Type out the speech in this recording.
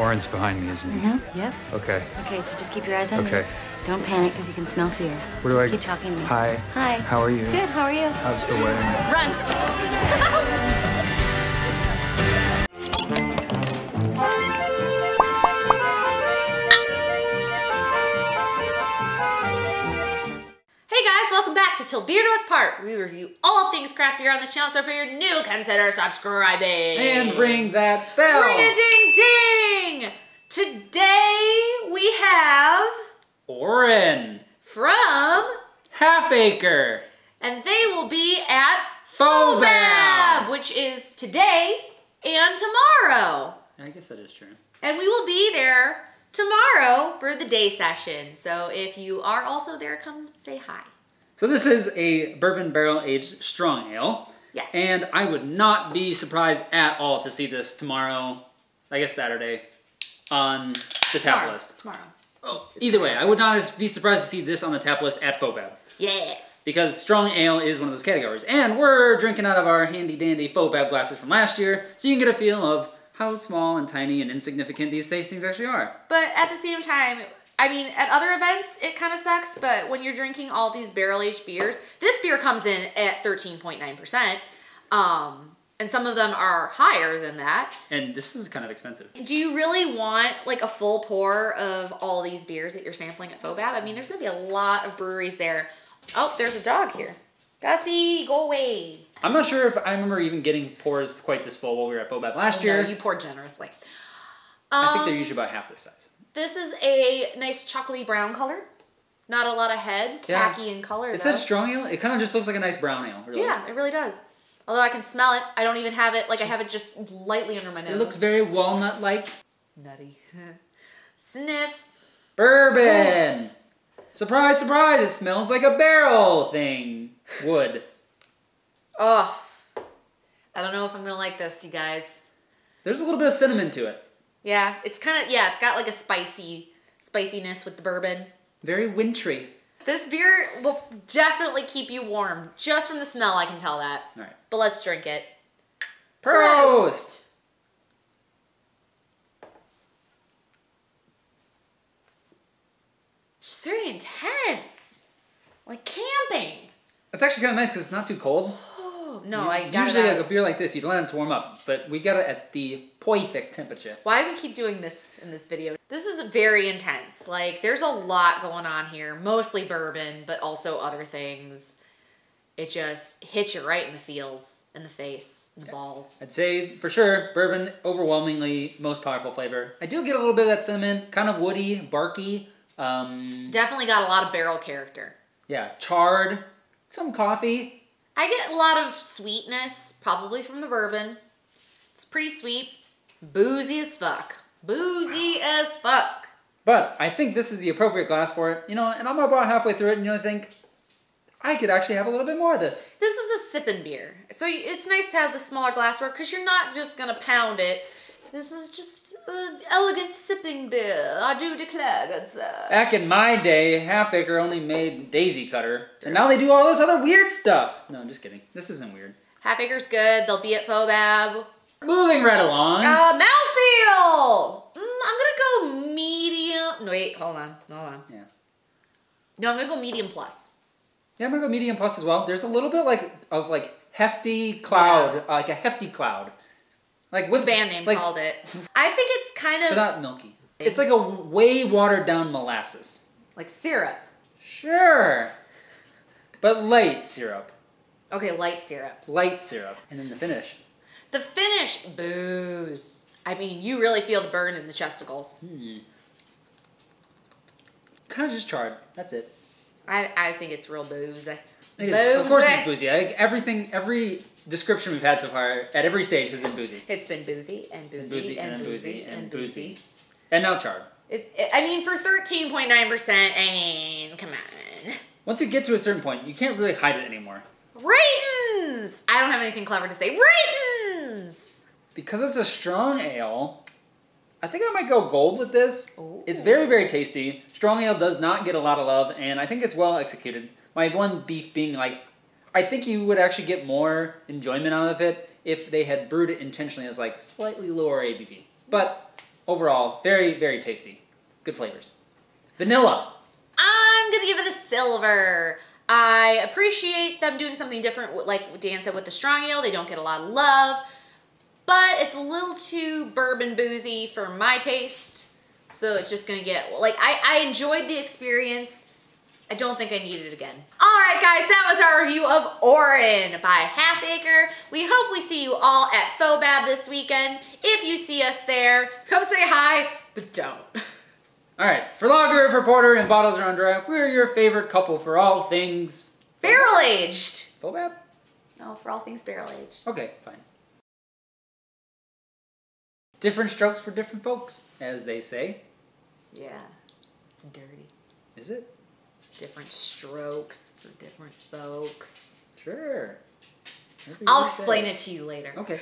Orin's behind me, isn't he? Mm-hmm. Yep. Okay. Okay, so just keep your eyes on me. Okay. Don't panic because you can smell fear. What do just I- keep talking to me. Hi. Hi. How are you? Good. How are you? How's the wedding? Run. guys, welcome back to Til Beer Us Part. We review all things craft beer on this channel, so if you're new, consider subscribing. And ring that bell. Ring a ding ding! Today we have Orin. from, Half Acre. and they will be at FoBAB. FoBAB, which is today and tomorrow. I guess that is true. And we will be there tomorrow for the day session. So if you are also there, come say hi. So this is a bourbon barrel aged strong ale. Yes. And I would not be surprised at all to see this tomorrow, I guess Saturday, on the tap tomorrow. list. Tomorrow. Oh, either way, I would not be surprised to see this on the tap list at Fobab. Yes. Because strong ale is one of those categories. And we're drinking out of our handy dandy Fobab glasses from last year, so you can get a feel of how small and tiny and insignificant these tastings actually are. But at the same time, I mean, at other events, it kind of sucks. But when you're drinking all these barrel aged beers, this beer comes in at 13.9%. Um, and some of them are higher than that. And this is kind of expensive. Do you really want like a full pour of all these beers that you're sampling at FoBAB? I mean, there's gonna be a lot of breweries there. Oh, there's a dog here. Gussie, go away. I'm not sure if I remember even getting pours quite this full while we were at FoBAB last Oh, No, year. you poured generously. I think Um, they're usually about half this size. This is a nice chocolatey brown color. Not a lot of head, Yeah. khaki in color. It though. said strong ale. It kind of just looks like a nice brown ale. Really. Yeah, it really does. Although I can smell it, I don't even have it. Like I have it just lightly under my nose. It looks very walnut-like. nutty. Sniff. Bourbon. surprise, surprise! It smells like a barrel thing. Wood. Oh, I don't know if I'm gonna like this, you guys. There's a little bit of cinnamon to it. Yeah, it's kind of yeah. It's got like a spicy spiciness with the bourbon. Very wintry. This beer will definitely keep you warm. Just from the smell, I can tell that. All right. But let's drink it. Prost. It's just very intense, like camping. It's actually kind of nice because it's not too cold. Oh no, I got Usually, it. like a beer like this, you'd want it to warm up, but we got it at the perfect temperature. Why do we keep doing this in this video? This is very intense. Like, there's a lot going on here. Mostly bourbon, but also other things. It just hits you right in the feels, in the face, in the balls. I'd say for sure, bourbon overwhelmingly most powerful flavor. I do get a little bit of that cinnamon, kind of woody, barky. Um, Definitely got a lot of barrel character. yeah, charred, some coffee. I get a lot of sweetness, probably from the bourbon. It's pretty sweet. Boozy as fuck. Boozy as fuck. But I think this is the appropriate glass for it. You know, and I'm about halfway through it, and you know, I think I could actually have a little bit more of this. This is a sipping beer. So it's nice to have the smaller glassware because you're not just gonna pound it. This is just an elegant sipping beer. I do declare, good sir. Back in my day, Half Acre only made Daisy Cutter, and now they do all this other weird stuff. No, I'm just kidding. This isn't weird. Half Acre's good. They'll be at FoBAB. Moving right along. Uh, mouthfeel! Mm, I'm gonna go medium. No, wait, hold on. Hold on. Yeah. No, I'm gonna go medium plus. Yeah, I'm gonna go medium plus as well. There's a little bit like of like hefty cloud, uh, like a hefty cloud, like what band name like, called it. I think it's kind but of not milky. It's like a way watered down molasses. like syrup. Sure, but light syrup, Okay, light syrup. light syrup, and then the finish. The finish, booze. I mean, you really feel the burn in the chesticles. Hmm. Kind of just charred. That's it. I, I think it's real booze. It is- of course, it's boozy. I, everything, every description we've had so far at every stage has been boozy, It's been boozy and boozy, boozy, and, and boozy and boozy, boozy. and now charred. It, it, I mean, for 13.9%, I mean, come on. Once you get to a certain point, you can't really hide it anymore. Ratings! I don't have anything clever to say. Ratings! Because it's a strong ale, I think I might go gold with this. Ooh. It's very, very tasty. Strong ale does not get a lot of love, and I think it's well executed. My one beef being like, I think you would actually get more enjoyment out of it if they had brewed it intentionally as like slightly lower ABV. But overall, very, very tasty. Good flavors. Vanilla. I'm gonna give it a silver. I appreciate them doing something different, like Dan said with the strong ale. They don't get a lot of love, but it's a little too bourbon boozy for my taste. So it's just gonna get like I, I enjoyed the experience. I don't think I need it again. All right, guys, that was our review of Orin by Half Acre. We hope we see you all at Fobab this weekend. If you see us there, come say hi, but don't. All right, for Lager, for Porter, and Bottles Are on Draft, we're your favorite couple for all things Barrel aged. Fobab? No, for all things barrel aged. Okay, fine. Different strokes for different folks, as they say. Yeah, it's dirty. Is it? Different strokes for different folks. Sure. I'll explain it to you later. Okay.